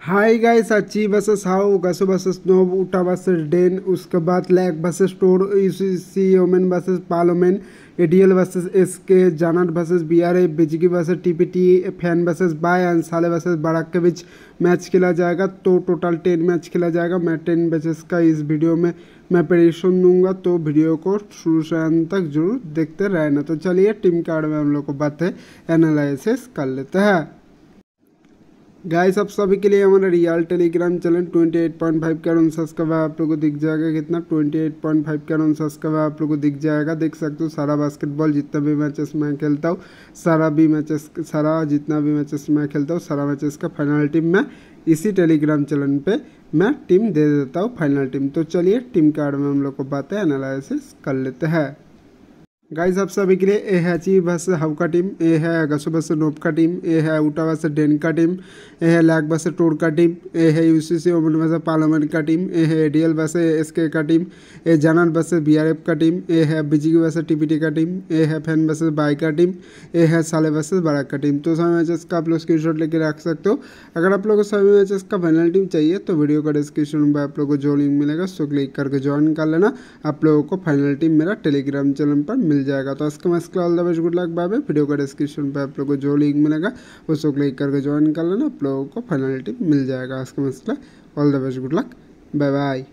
हाय guys अच्छी versus हाउ गसो वर्सेस नोब उटा वर्सेस डेन उसके बाद लैक वर्सेस टोर सी ओमेन वर्सेस पालोमेन एडीएल वर्सेस एस के जानाट वर्सेस बी आर ए बिजगी वर्सेस टी पी टी फ़ैन बसेस बाय अंसाले वर्सेस बाराक के बीच मैच खेला जाएगा तो टोटल टेन मैच खेला जाएगा। मैं टेन मैचेस का इस वीडियो में, मैं प्रेडिक्शन दूँगा तो वीडियो को शुरू से अंत तक ज़रूर देखते रहना। तो चलिए टीम कार्ड में हम लोग को बातें एनालिसिस कर लेते हैं। गाइस आप सभी के लिए हमारा रियल टेलीग्राम चैनल 28.5 के अनुसार सब्सक्राइब आप लोगों को दिख जाएगा। कितना? 28.5 के अनुसार सब्सक्राइब आप लोगों को दिख जाएगा। देख सकते हो, सारा बास्केटबॉल जितना भी मैचेस मैं खेलता हूँ, सारा भी मैचेस सारा जितना भी मैचेस मैं खेलता हूँ, सारा मैचेस का फाइनल टीम मैं इसी टेलीग्राम चैनल पर मैं टीम दे देता हूँ फाइनल टीम तो चलिए टीम कार्ड में हम लोग को बातें एनालिसिस कर लेते हैं। गाइस, आप सभी के लिए ए है ची बस हव का टीम, ए है गसो बस नोप का टीम, ए है उटा बस डेन का टीम, ए है लैक बस टोर का टीम, ए है यूसीसी ओमन बस पार्लियामेंट का टीम, ए है एडीएल बस एसके का टीम, ए जानन बस बीआरएफ का टीम, ए है बीजी बस टीपीटी का टीम, ए है फ़ैन बस बाई का टीम, ए है साले बस बारक का टीम। तो सभी मैचेस का आप लोग स्क्रीन लेके रख सकते हो। अगर आप लोग को सभी मैचेस का फाइनल टीम चाहिए तो वीडियो का डिस्क्रिप्शन में आप लोग को जो लिंक मिलेगा, उसको क्लिक करके ज्वाइन कर लेना। आप लोगों को फाइनल टीम मेरा टेलीग्राम चैनल पर मिल जाएगा। तो आज का इसके all the best good luck bye bye video का डिस्क्रिप्शन पे आप लोगों को जो लिंक मिलेगा, उसको क्लिक करके ज्वाइन कर लेना। आप लोगों को फाइनल टीम मिल जाएगा। आज के मैं all the best good luck bye bye